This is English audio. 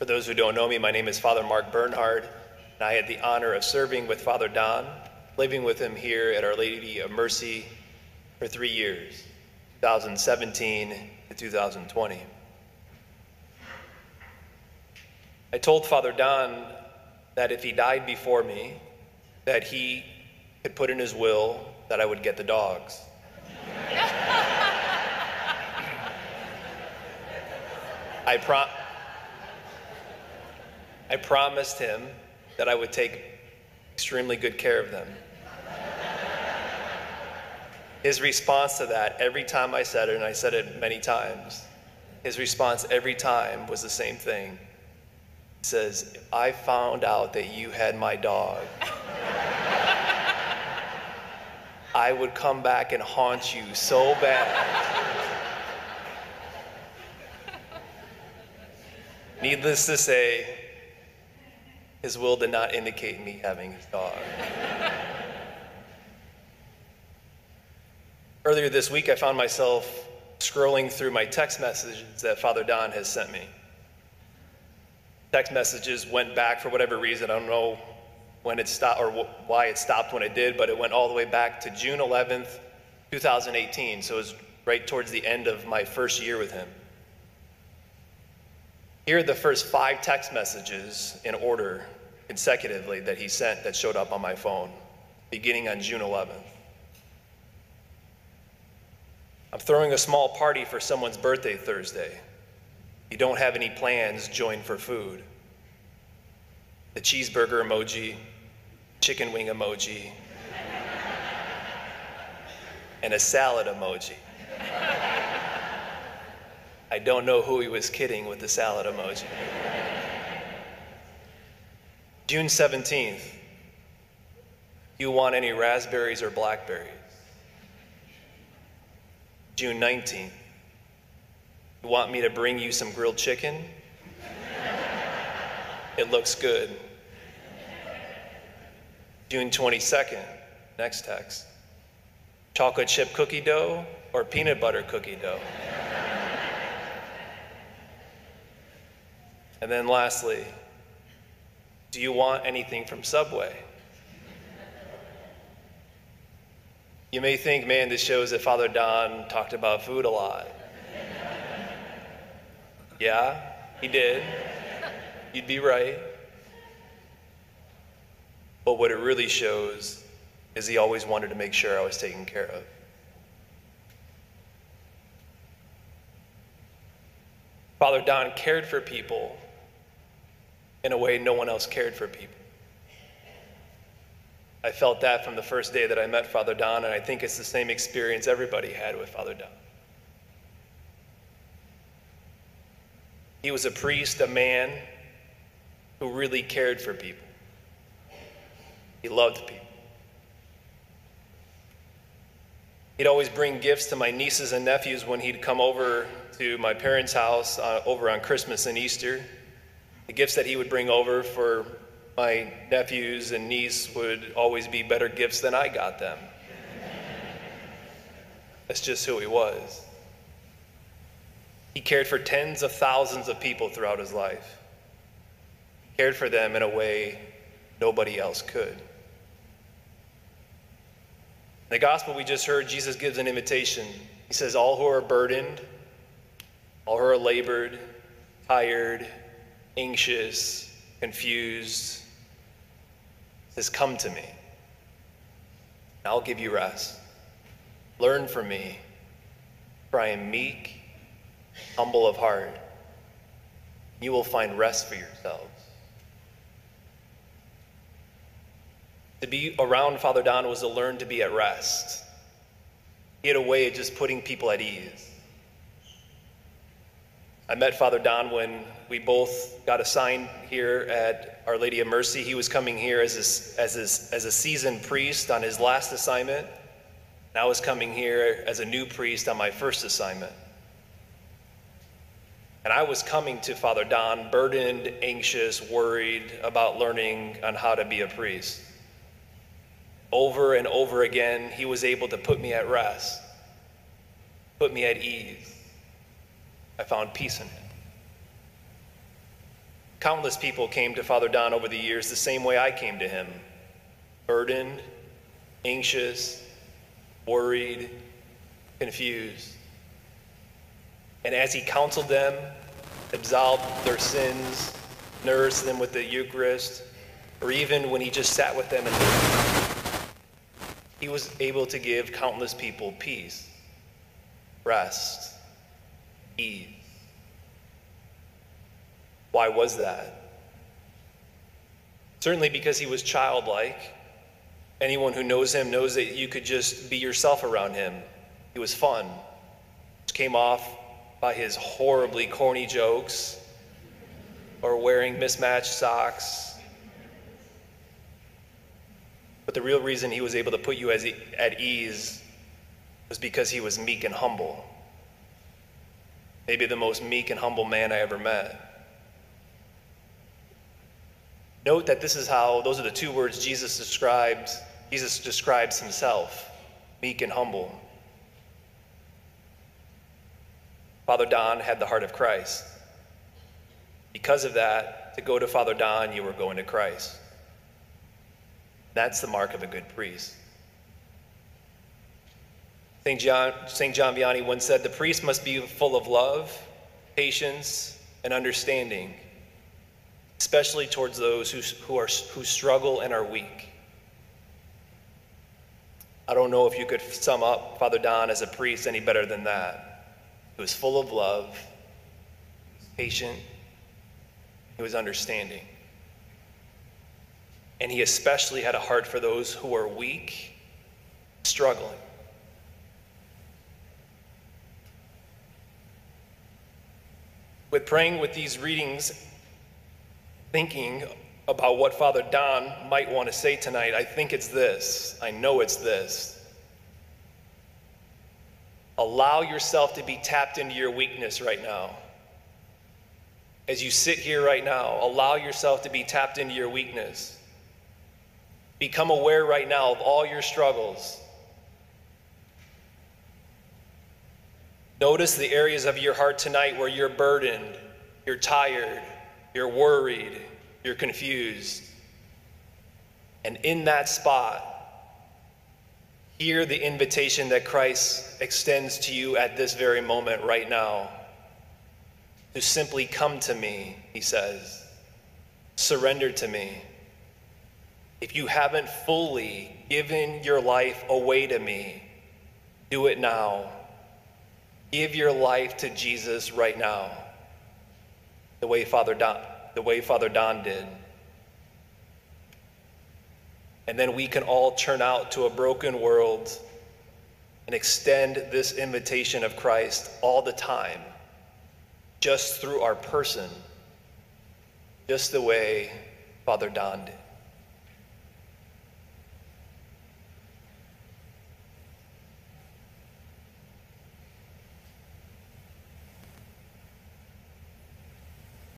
For those who don't know me, my name is Father Mark Bernhard, and I had the honor of serving with Father Don, living with him here at Our Lady of Mercy for three years, 2017 to 2020. I told Father Don that if he died before me, that he could put in his will that I would get the dogs. I, pro- I promised him that I would take extremely good care of them. His response to that, every time I said it, and I said it many times, his response every time was the same thing. He says, If I found out that you had my dog, I would come back and haunt you so bad. Needless to say, his will did not indicate me having his dog. Earlier this week, I found myself scrolling through my text messages that Father Don has sent me. Text messages went back for whatever reason. I don't know when it stopped or why it stopped when it did, but it went all the way back to June 11th, 2018. So it was right towards the end of my first year with him. Here are the first five text messages in order consecutively that he sent that showed up on my phone, beginning on June 11th. I'm throwing a small party for someone's birthday Thursday. You don't have any plans, join for food. The cheeseburger emoji, chicken wing emoji, and a salad emoji. I don't know who he was kidding with the salad emoji. June 17th, you want any raspberries or blackberries? June 19th, you want me to bring you some grilled chicken? It looks good. June 22nd, next text. Chocolate chip cookie dough or peanut butter cookie dough? And then lastly, do you want anything from Subway? You may think, man, this shows that Father Don talked about food a lot. Yeah, he did. You'd be right. But what it really shows is he always wanted to make sure I was taken care of. Father Don cared for people in a way no one else cared for people. I felt that from the first day that I met Father Don, and I think it's the same experience everybody had with Father Don. He was a priest, a man who really cared for people. He loved people. He'd always bring gifts to my nieces and nephews when he'd come over to my parents' house uh, over on Christmas and Easter. The gifts that he would bring over for my nephews and niece would always be better gifts than I got them. That's just who he was. He cared for tens of thousands of people throughout his life. He cared for them in a way nobody else could. In the gospel we just heard, Jesus gives an invitation. He says, All who are burdened, all who are labored, tired, anxious, confused, says, Come to me, and I'll give you rest. Learn from me, for I am meek, humble of heart. You will find rest for yourselves. To be around Father Don was to learn to be at rest. He had a way of just putting people at ease. I met Father Don when we both got assigned here at Our Lady of Mercy. He was coming here as a, as a, as a seasoned priest on his last assignment. And I was coming here as a new priest on my first assignment. And I was coming to Father Don burdened, anxious, worried about learning on how to be a priest. Over and over again, he was able to put me at rest, put me at ease. I found peace in him. Countless people came to Father Don over the years the same way I came to him burdened, anxious, worried, confused. And as he counseled them, absolved their sins, nourished them with the Eucharist, or even when he just sat with them and he was able to give countless people peace, rest, ease. Why was that? Certainly because he was childlike. Anyone who knows him knows that you could just be yourself around him. He was fun. Which came off by his horribly corny jokes or wearing mismatched socks. But the real reason he was able to put you as, at ease was because he was meek and humble. Maybe the most meek and humble man I ever met. Note that this is how, those are the two words Jesus describes. Jesus describes himself, meek and humble. Father Don had the heart of Christ. Because of that, to go to Father Don, you were going to Christ. That's the mark of a good priest. St. John, St. John Vianney once said, The priest must be full of love, patience, and understanding especially towards those who, who, are, who struggle and are weak. I don't know if you could sum up Father Don as a priest any better than that. He was full of love, patient, he was understanding. And he especially had a heart for those who are weak, struggling. With praying with these readings thinking about what Father Don might want to say tonight, I think it's this. I know it's this. Allow yourself to be tapped into your weakness right now. As you sit here right now, allow yourself to be tapped into your weakness. Become aware right now of all your struggles. Notice the areas of your heart tonight where you're burdened, you're tired, you're worried, you're confused. And in that spot, hear the invitation that Christ extends to you at this very moment, right now. To simply come to me, he says. Surrender to me. If you haven't fully given your life away to me, do it now. Give your life to Jesus right now the way Father Don, the way Father Don did. And then we can all turn out to a broken world and extend this invitation of Christ all the time, just through our person, just the way Father Don did.